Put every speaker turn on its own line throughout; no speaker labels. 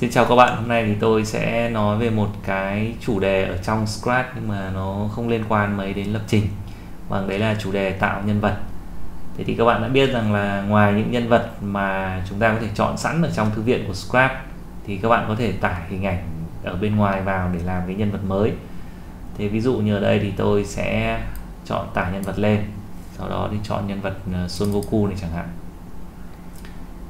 Xin chào các bạn, hôm nay thì tôi sẽ nói về một cái chủ đề ở trong Scratch nhưng mà nó không liên quan mấy đến lập trình. Vâng, đấy là chủ đề tạo nhân vật. Thế thì các bạn đã biết rằng là ngoài những nhân vật mà chúng ta có thể chọn sẵn ở trong thư viện của Scratch thì các bạn có thể tải hình ảnh ở bên ngoài vào để làm cái nhân vật mới. Thế ví dụ như ở đây thì tôi sẽ chọn tải nhân vật lên sau đó thì chọn nhân vật ờ, Son Goku này chẳng hạn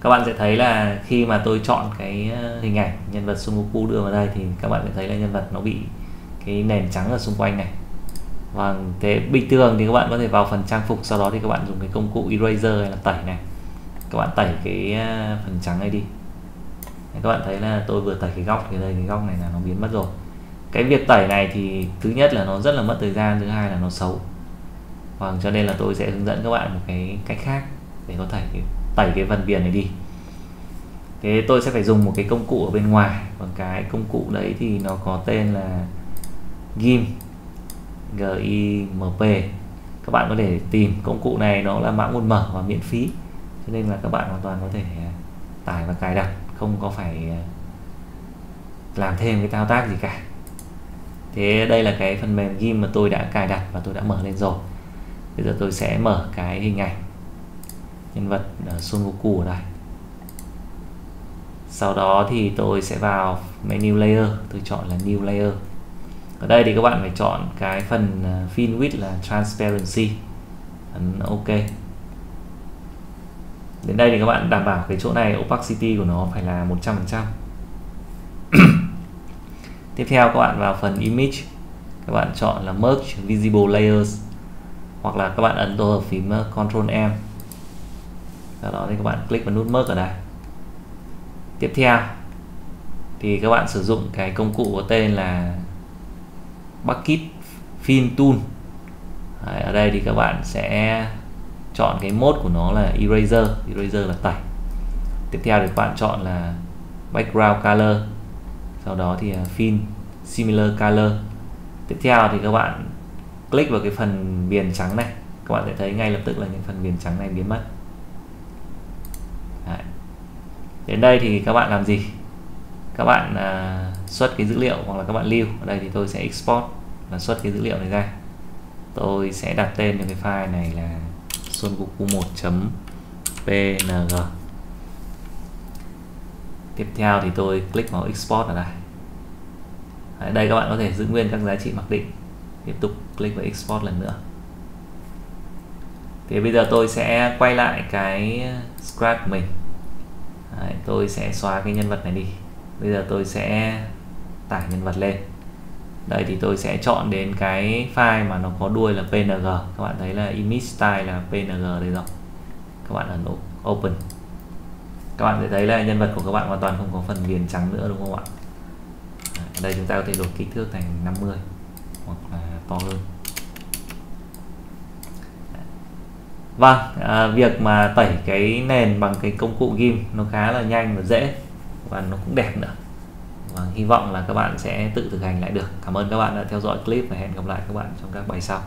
các bạn sẽ thấy là khi mà tôi chọn cái ờ, hình ảnh nhân vật Son Goku đưa vào đây thì các bạn sẽ thấy là nhân vật nó bị cái nền trắng ở xung quanh này. Và thế bình thường thì các bạn có thể vào phần trang phục, sau đó thì các bạn dùng cái công cụ eraser hay là tẩy này. Các bạn tẩy cái ờ, phần trắng này đi. Các bạn thấy là tôi vừa tẩy cái góc, thì đây, cái góc này là nó biến mất rồi. Cái việc tẩy này thì thứ nhất là nó rất là mất thời gian, thứ hai là nó xấu. Và cho nên là tôi sẽ hướng dẫn các bạn một cái cách khác để có thể tẩy cái phần viền này đi. Thế tôi sẽ phải dùng một cái công cụ ở bên ngoài. Và cái công cụ đấy thì nó có tên là GIMP GIMP các bạn có thể tìm công cụ này, nó là mã nguồn mở và miễn phí. Cho nên là các bạn hoàn toàn có thể à, tải và cài đặt, không có phải à, làm thêm cái thao tác gì cả. Thế đây là cái phần mềm GIMP mà tôi đã cài đặt và tôi đã mở lên rồi. Bây giờ tôi sẽ mở cái hình ảnh nhân vật ờ, Son Goku ở đây. Sau đó thì tôi sẽ vào menu layer tôi chọn là new layer. Ở đây thì các bạn phải chọn cái phần ờ, uh, fill width là transparency. Ấn ok. Đến đây thì các bạn đảm bảo cái chỗ này opacity của nó phải là 100% tiếp theo các bạn vào phần image. Các bạn chọn là merge visible layers hoặc là các bạn ấn tổ hợp phím ờ, control Ctrl M sau đó thì các bạn click vào nút merge ở đây. Tiếp theo thì các bạn sử dụng cái công cụ có tên là bucket fill tool. Đấy, ở đây thì các bạn sẽ chọn cái mode của nó là eraser. Eraser là tẩy. Tiếp theo thì các bạn chọn là background color. Sau đó thì à, fill similar color. Tiếp theo thì các bạn click vào cái phần viền trắng này. Các bạn sẽ thấy ngay lập tức là những phần viền trắng này biến mất Đấy đến đây thì các bạn làm gì? Các bạn à, xuất cái dữ liệu hoặc là các bạn lưu. Ở đây thì tôi sẽ export và xuất cái dữ liệu này ra. Tôi sẽ đặt tên cho cái file này là sungoku1.png tiếp theo thì tôi click vào export ở đây. Ở đây các bạn có thể giữ nguyên các giá trị mặc định. Tiếp tục click vào export lần nữa. Thì bây giờ tôi sẽ quay lại cái scratch của mình. Đấy, tôi sẽ xóa cái nhân vật này đi. Bây giờ tôi sẽ tải nhân vật lên. Đây thì tôi sẽ chọn đến cái file mà nó có đuôi là png. Các bạn thấy là image style là png đây rồi. Các bạn ấn open. Các bạn sẽ thấy là nhân vật của các bạn hoàn toàn không có phần viền trắng nữa đúng không ạ? Ở đây chúng ta có thể đổi kích thước thành 50 hoặc là to hơn. Vâng, à, việc mà tẩy cái nền bằng cái công cụ ghim nó khá là nhanh và dễ và nó cũng đẹp nữa. Và hy vọng là các bạn sẽ tự thực hành lại được. Cảm ơn các bạn đã theo dõi clip và hẹn gặp lại các bạn trong các bài sau.